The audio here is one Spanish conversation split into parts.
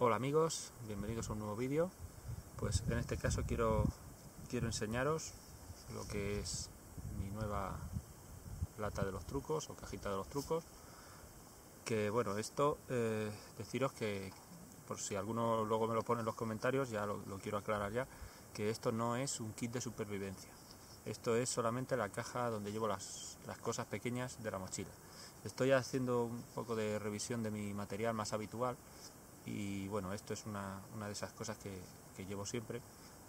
Hola amigos, bienvenidos a un nuevo vídeo. Pues en este caso quiero, quiero enseñaros lo que es mi nueva lata de los trucos o cajita de los trucos. Que bueno, esto eh, deciros que por si alguno luego me lo pone en los comentarios, ya lo, quiero aclarar ya, que esto no es un kit de supervivencia. Esto es solamente la caja donde llevo las, las cosas pequeñas de la mochila. Estoy haciendo un poco de revisión de mi material más habitual y bueno, esto es una, de esas cosas que, llevo siempre.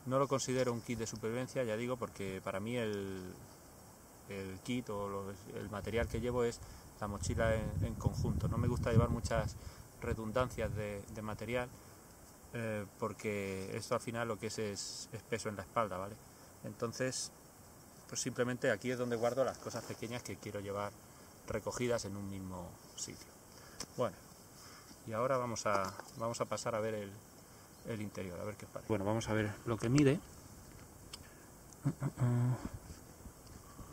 No lo considero un kit de supervivencia, ya digo, porque para mí el, el kit o el material que llevo es la mochila en, conjunto. No me gusta llevar muchas redundancias de, material eh, porque esto al final lo que es, es peso en la espalda, ¿vale? Entonces, pues simplemente aquí es donde guardo las cosas pequeñas que quiero llevar recogidas en un mismo sitio. Bueno, y ahora vamos a, vamos a pasar a ver el, interior, a ver qué parece. Bueno, vamos a ver lo que mide.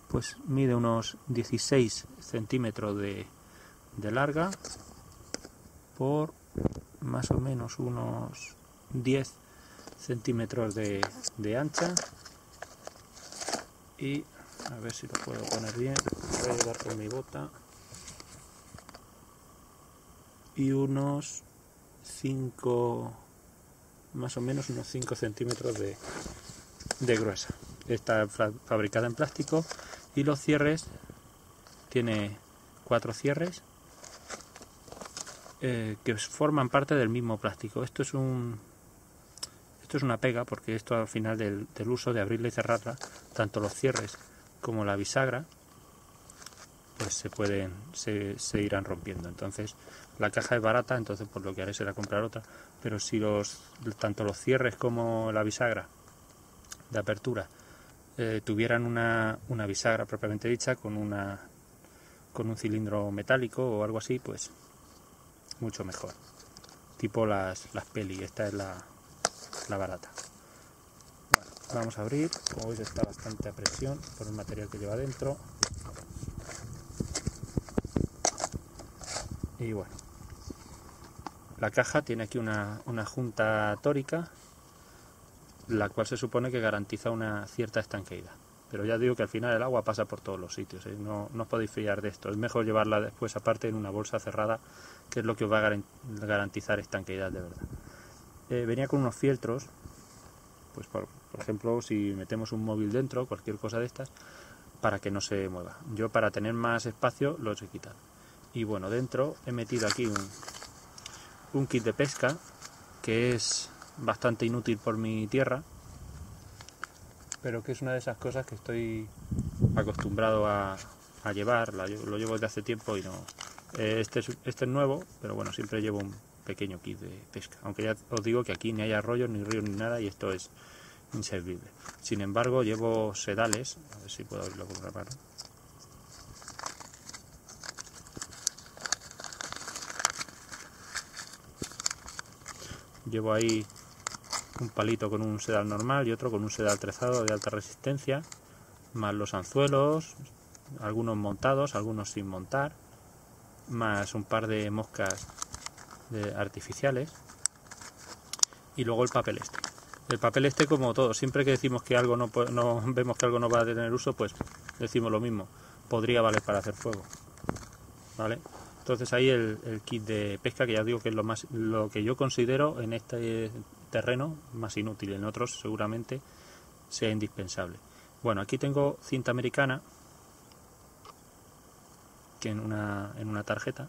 Pues mide unos 16 centímetros de, de larga por más o menos unos 10 centímetros de, de ancha y a ver si lo puedo poner bien voy a llevar con mi bota y unos 5 más o menos unos 5 centímetros de, de gruesa. Está fabricada en plástico y los cierres tiene cuatro cierres eh, que forman parte del mismo plástico. Esto es un esto es una pega porque esto al final del, del uso de abrirla y cerrarla tanto los cierres como la bisagra pues se pueden se, irán rompiendo. Entonces la caja es barata entonces por lo que haré será comprar otra. Pero si los tanto los cierres como la bisagra de apertura eh, tuvieran una, una, bisagra propiamente dicha con una con un cilindro metálico o algo así pues mucho mejor. Tipo las, las peli esta es la, la barata. Vamos a abrir. Como veis está bastante a presión por el material que lleva dentro y bueno la caja tiene aquí una, junta tórica la cual se supone que garantiza una cierta estanqueidad pero ya digo que al final el agua pasa por todos los sitios ¿eh? no, no, os podéis fiar de esto es mejor llevarla después aparte en una bolsa cerrada que es lo que os va a garantizar estanqueidad de verdad eh, venía con unos fieltros pues por, por ejemplo, si metemos un móvil dentro, cualquier cosa de estas, para que no se mueva. Yo para tener más espacio los he quitado. Y bueno, dentro he metido aquí un, un kit de pesca que es bastante inútil por mi tierra, pero que es una de esas cosas que estoy acostumbrado a, llevar, lo llevo desde hace tiempo y no... Eh, este es, este es nuevo, pero bueno, siempre llevo un pequeño kit de pesca, aunque ya os digo que aquí ni hay arroyos, ni ríos, ni nada, y esto es inservible. Sin embargo, llevo sedales, a ver si puedo abrirlo con. Llevo ahí un palito con un sedal normal y otro con un sedal trezado de alta resistencia, más los anzuelos, algunos montados, algunos sin montar, más un par de moscas artificiales y luego el papel este. El papel este como todo, siempre que decimos que algo no, no vemos que algo no va a tener uso, pues decimos lo mismo, podría valer para hacer fuego. ¿Vale? Entonces ahí el, kit de pesca, que ya digo que es lo más lo que yo considero en este terreno más inútil, en otros seguramente sea indispensable. Bueno, aquí tengo cinta americana que en una, en una tarjeta.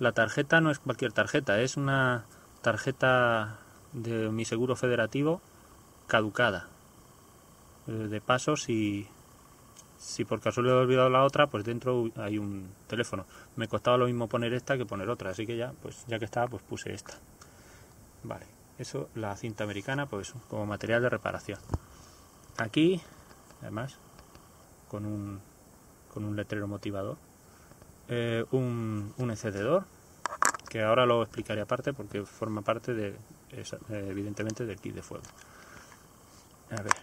La tarjeta no es cualquier tarjeta, es una tarjeta de mi seguro federativo caducada. Eh, de paso, si, si por casualidad he olvidado la otra, pues dentro hay un teléfono. Me costaba lo mismo poner esta que poner otra, así que ya, pues ya que estaba, pues puse esta. Vale, eso, la cinta americana, pues como material de reparación. Aquí, además, con un, con un letrero motivador, eh, un, un encendedor, que ahora lo explicaré aparte porque forma parte de, evidentemente del kit de fuego. A ver,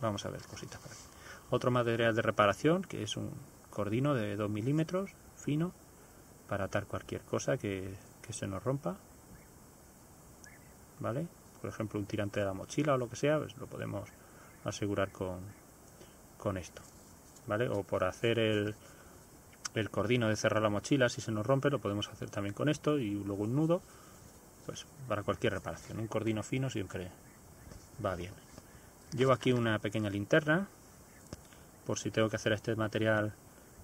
vamos a ver cositas por aquí. Otro material de reparación que es un cordino de 2 milímetros fino para atar cualquier cosa que, se nos rompa. ¿vale? Por ejemplo, un tirante de la mochila o lo que sea, pues lo podemos asegurar con, con esto, ¿vale? O por hacer el, el cordino de cerrar la mochila, si se nos rompe, lo podemos hacer también con esto y luego un nudo, pues para cualquier reparación. Un cordino fino siempre va bien. Llevo aquí una pequeña linterna, por si tengo que hacer este material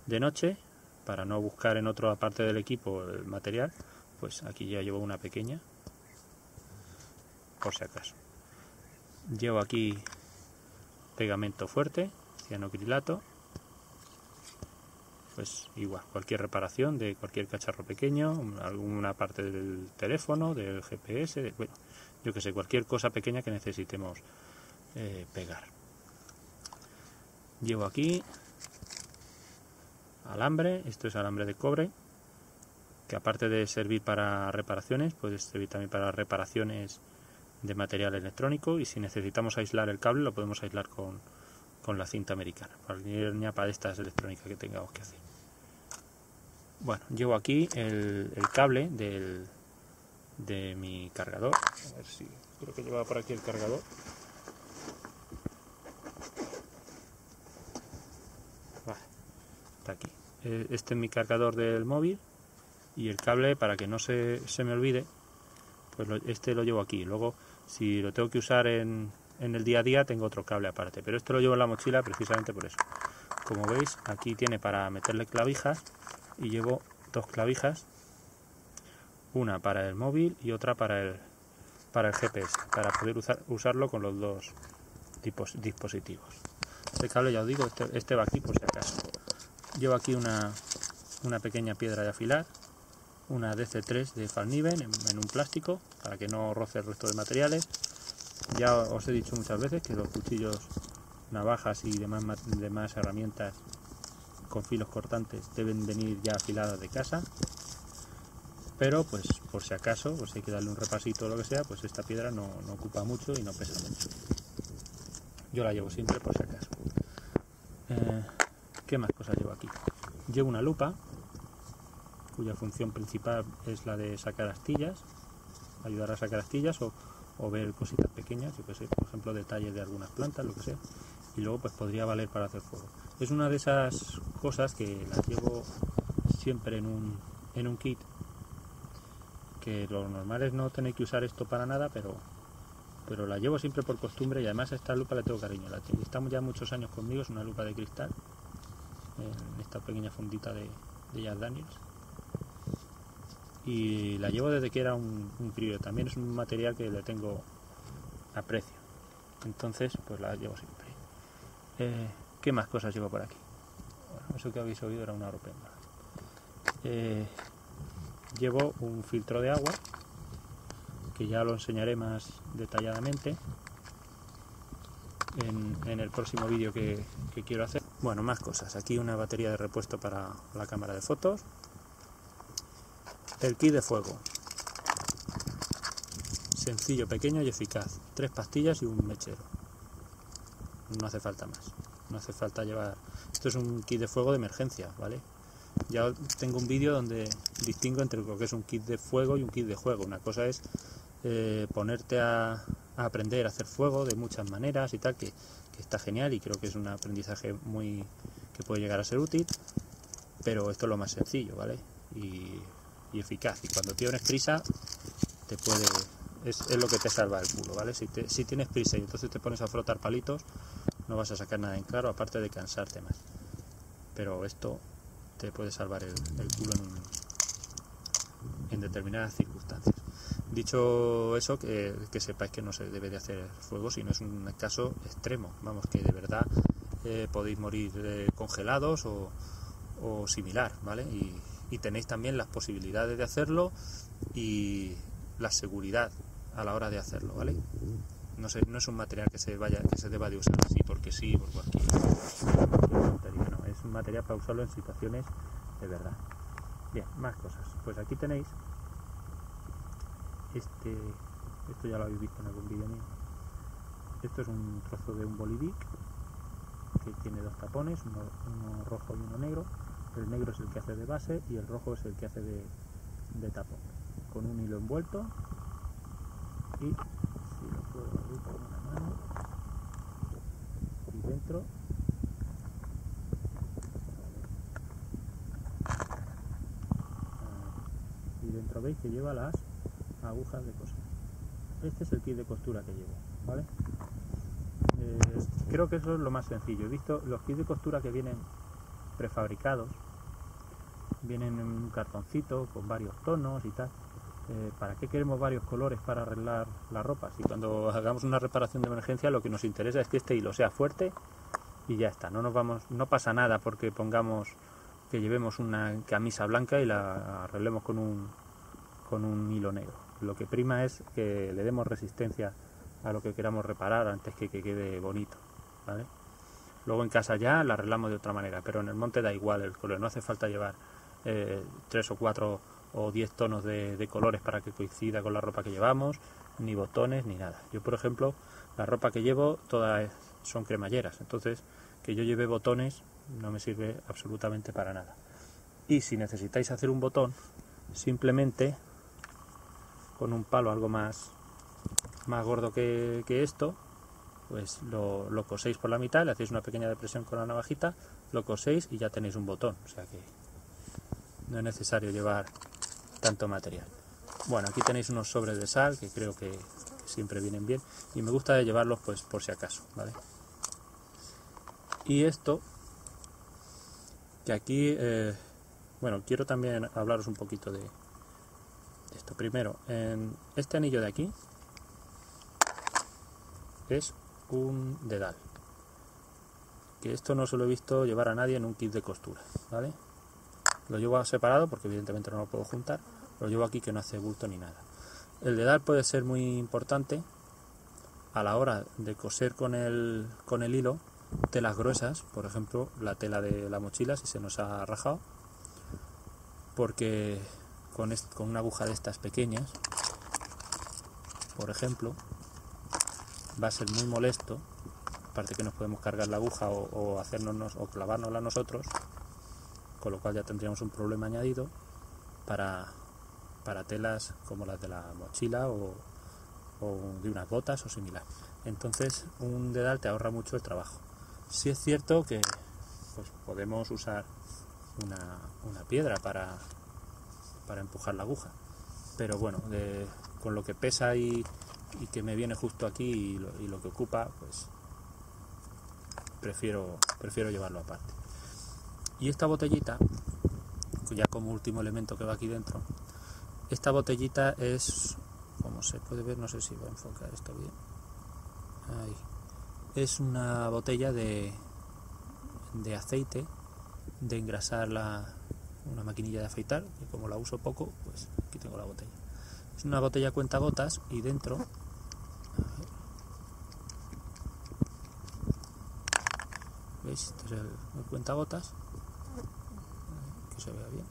de noche, para no buscar en otra parte del equipo el material, pues aquí ya llevo una pequeña, por si acaso. Llevo aquí pegamento fuerte, cianocrilato, pues igual, cualquier reparación de cualquier cacharro pequeño, alguna parte del teléfono, del GPS, bueno, yo que sé, cualquier cosa pequeña que necesitemos eh, pegar. Llevo aquí alambre, esto es alambre de cobre, que aparte de servir para reparaciones, puede servir también para reparaciones de material electrónico y si necesitamos aislar el cable lo podemos aislar con, con la cinta americana, cualquier ñapa de estas electrónicas que tengamos que hacer. Bueno, llevo aquí el, el cable del, de mi cargador. A ver si creo que lleva por aquí el cargador. Está aquí. Eh, este es mi cargador del móvil y el cable para que no se, se me olvide, pues este lo llevo aquí. Luego, si lo tengo que usar en, en el día a día, tengo otro cable aparte. Pero este lo llevo en la mochila precisamente por eso. Como veis, aquí tiene para meterle clavijas y llevo dos clavijas una para el móvil y otra para el, para el GPS, para poder usarlo con los dos tipos, dispositivos. Este cable, ya os digo, este, este, va aquí por si acaso. Llevo aquí una, una pequeña piedra de afilar, una DC3 de Falniven en, en, un plástico para que no roce el resto de materiales. Ya os he dicho muchas veces que los cuchillos, navajas y demás, demás herramientas con filos cortantes deben venir ya afiladas de casa pero pues por si acaso, pues hay que darle un repasito o lo que sea, pues esta piedra no, ocupa mucho y no pesa mucho. Yo la llevo siempre por si acaso. ¿Qué más cosas llevo aquí? Llevo una lupa, cuya función principal es la de sacar astillas, ayudar a sacar astillas o, ver cositas pequeñas, yo que sé, por ejemplo detalles de algunas plantas, lo que sea, y luego pues podría valer para hacer fuego. Es una de esas cosas que las llevo siempre en un, en un kit que lo normal es no tener que usar esto para nada, pero, pero la llevo siempre por costumbre y además esta lupa le tengo cariño. La estamos ya muchos años conmigo, es una lupa de cristal, en esta pequeña fundita de, de Jack Daniels. Y la llevo desde que era un, crío, también es un material que le tengo aprecio. Entonces, pues la llevo siempre. Eh, ¿Qué más cosas llevo por aquí? Bueno, eso que habéis oído era una European eh, llevo un filtro de agua que ya lo enseñaré más detalladamente en, el próximo vídeo que, quiero hacer. Bueno, más cosas. Aquí una batería de repuesto para la cámara de fotos. El kit de fuego. Sencillo, pequeño y eficaz. Tres pastillas y un mechero. No hace falta más. No hace falta llevar... Esto es un kit de fuego de emergencia, ¿vale? ya tengo un vídeo donde distingo entre lo que es un kit de fuego y un kit de juego. Una cosa es eh, ponerte a, aprender a hacer fuego de muchas maneras y tal, que, está genial y creo que es un aprendizaje muy que puede llegar a ser útil, pero esto es lo más sencillo, ¿vale? Y, eficaz. Y cuando tienes prisa, te puede es, lo que te salva el culo, ¿vale? Si, si tienes prisa y entonces te pones a frotar palitos, no vas a sacar nada en claro, aparte de cansarte más. Pero esto te puede salvar el, culo en, determinadas circunstancias. Dicho eso, que, sepáis que no se debe de hacer fuego si no es un caso extremo, vamos, que de verdad eh, podéis morir eh, congelados o, similar, ¿vale? Y, tenéis también las posibilidades de hacerlo y la seguridad a la hora de hacerlo, ¿vale? No, no es un material que se vaya que se deba de usar así porque sí, por es un material para usarlo en situaciones de verdad. Bien, más cosas. Pues aquí tenéis este, esto ya lo habéis visto en algún vídeo mío. Esto es un trozo de un bolivic que tiene dos tapones, uno, rojo y uno negro. El negro es el que hace de base y el rojo es el que hace de, de tapón. Con un hilo envuelto y si lo puedo abrir con una mano y dentro y dentro veis que lleva las agujas de coser este es el kit de costura que llevo. Eh, creo que eso es lo más sencillo he visto los kits de costura que vienen prefabricados vienen en un cartoncito con varios tonos y tal eh, ¿para qué queremos varios colores para arreglar la ropa? Si cuando hagamos una reparación de emergencia lo que nos interesa es que este hilo sea fuerte y ya está, no nos vamos, no pasa nada porque pongamos que llevemos una camisa blanca y la arreglemos con un, con un hilo negro. Lo que prima es que le demos resistencia a lo que queramos reparar antes que, que quede bonito. ¿vale? Luego en casa ya la arreglamos de otra manera, pero en el monte da igual el color, no hace falta llevar eh, tres o cuatro o 10 tonos de, colores para que coincida con la ropa que llevamos, ni botones ni nada. Yo, por ejemplo, la ropa que llevo todas son cremalleras, entonces que yo lleve botones no me sirve absolutamente para nada. Y si necesitáis hacer un botón, simplemente con un palo algo más, más gordo que, esto, pues lo, lo, coséis por la mitad, le hacéis una pequeña depresión con la navajita, lo coséis y ya tenéis un botón. O sea que no es necesario llevar tanto material. Bueno, aquí tenéis unos sobres de sal que creo que siempre vienen bien y me gusta llevarlos pues por si acaso, ¿vale? Y esto, que aquí, eh, bueno, quiero también hablaros un poquito de, esto. Primero, en este anillo de aquí es un dedal, que esto no se lo he visto llevar a nadie en un kit de costura, ¿vale? Lo llevo separado porque evidentemente no lo puedo juntar, lo llevo aquí que no hace bulto ni nada. El dedal puede ser muy importante a la hora de coser con el, con el hilo telas gruesas, por ejemplo la tela de la mochila si se nos ha rajado, porque con, una aguja de estas pequeñas, por ejemplo, va a ser muy molesto, aparte que nos podemos cargar la aguja o, o hacernos o clavárnosla nosotros, con lo cual ya tendríamos un problema añadido para, para telas como las de la mochila o, de unas botas o similar. Entonces un dedal te ahorra mucho el trabajo. Si es cierto que pues, podemos usar una, piedra para, para, empujar la aguja, pero bueno, con lo que pesa y, que me viene justo aquí y lo, y que ocupa, pues prefiero, prefiero llevarlo aparte. Y esta botellita, ya como último elemento que va aquí dentro, esta botellita es, como se puede ver, no sé si va a enfocar esto bien. Es una botella de, de aceite de engrasar la, una maquinilla de afeitar, que como la uso poco, pues aquí tengo la botella. Es una botella cuenta gotas y dentro ¿Veis? Este es el, el cuenta gotas que se vea bien.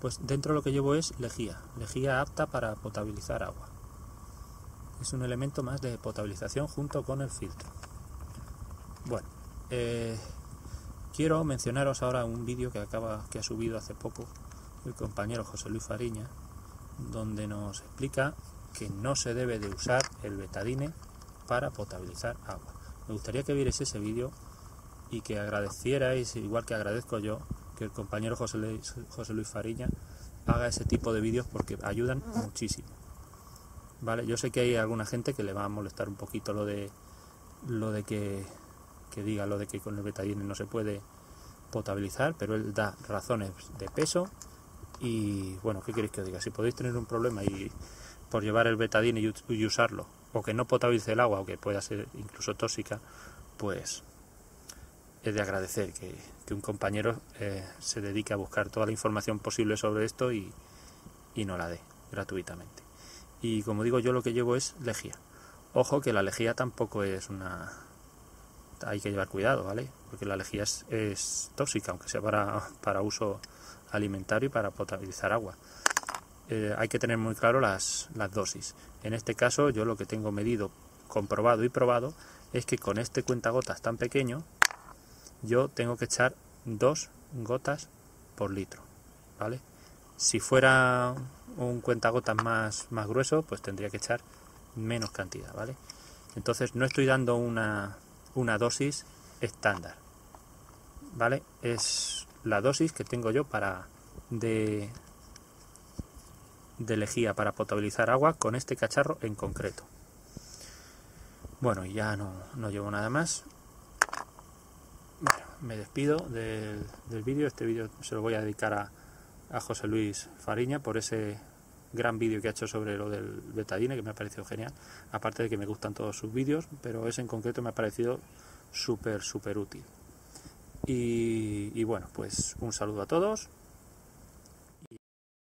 Pues dentro lo que llevo es lejía, lejía apta para potabilizar agua. Es un elemento más de potabilización junto con el filtro. Bueno, eh, quiero mencionaros ahora un vídeo que acaba que ha subido hace poco el compañero José Luis Fariña, donde nos explica que no se debe de usar el betadine para potabilizar agua. Me gustaría que vierais ese vídeo y que agradecierais, igual que agradezco yo, que el compañero José Luis, José Luis Fariña haga ese tipo de vídeos porque ayudan muchísimo. ¿Vale? Yo sé que hay alguna gente que le va a molestar un poquito lo de lo de que, que diga lo de que con el betadine no se puede potabilizar, pero él da razones de peso y bueno, ¿qué queréis que os diga? Si podéis tener un problema y por llevar el betadine y usarlo, o que no potabilice el agua, o que pueda ser incluso tóxica, pues es de agradecer que, un compañero eh, se dedique a buscar toda la información posible sobre esto y, y no la dé gratuitamente. Y como digo, yo lo que llevo es lejía. Ojo que la lejía tampoco es una... Hay que llevar cuidado, ¿vale? Porque la lejía es, tóxica, aunque sea para, para, uso alimentario y para potabilizar agua. Eh, hay que tener muy claro las, las dosis. En este caso, yo lo que tengo medido, comprobado y probado es que con este cuentagotas tan pequeño yo tengo que echar dos gotas por litro, ¿vale? Si fuera un cuentagotas más, más grueso, pues tendría que echar menos cantidad, ¿vale? Entonces no estoy dando una, una dosis estándar, ¿vale? Es la dosis que tengo yo para de, de lejía para potabilizar agua con este cacharro en concreto. Bueno, ya no, no llevo nada más. Me despido del, del vídeo. Este vídeo se lo voy a dedicar a, a José Luis Fariña por ese gran vídeo que ha hecho sobre lo del betadine, que me ha parecido genial. Aparte de que me gustan todos sus vídeos, pero ese en concreto me ha parecido súper, súper útil. Y, y bueno, pues un saludo a todos